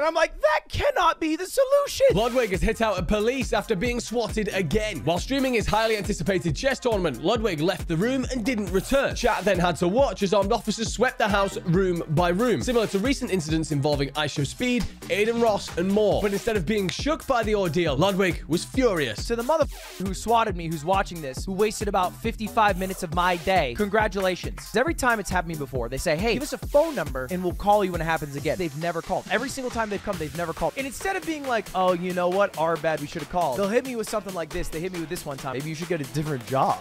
And I'm like, that cannot be the solution. Ludwig has hit out at police after being swatted again. While streaming his highly anticipated chess tournament, Ludwig left the room and didn't return. Chat then had to watch as armed officers swept the house room by room, similar to recent incidents involving IShowSpeed, Adin Ross, and more. But instead of being shook by the ordeal, Ludwig was furious. To the mother who swatted me, who's watching this, who wasted about 55 minutes of my day, congratulations. Every time it's happened to me before, they say, hey, give us a phone number and we'll call you when it happens again. They've never called. Every single time they've come, they've never called. And instead of being like, oh, you know what, our bad, we should have called, they'll hit me with something like this. They hit me with this one time. Maybe you should get a different job.